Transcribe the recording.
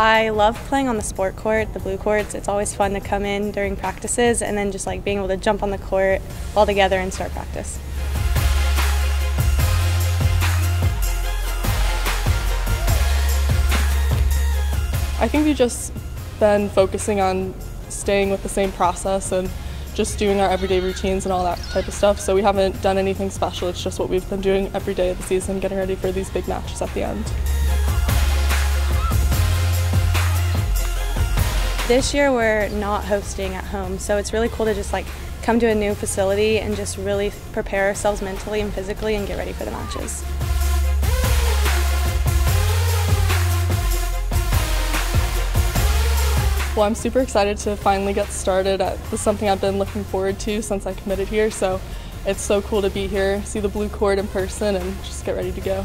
I love playing on the sport court, the blue courts. It's always fun to come in during practices and then just like being able to jump on the court all together and start practice. I think we've just been focusing on staying with the same process and just doing our everyday routines and all that type of stuff. So we haven't done anything special. It's just what we've been doing every day of the season, getting ready for these big matches at the end. This year we're not hosting at home, so it's really cool to just like come to a new facility and just really prepare ourselves mentally and physically and get ready for the matches. Well, I'm super excited to finally get started. It's something I've been looking forward to since I committed here, so it's so cool to be here, see the blue cord in person, and just get ready to go.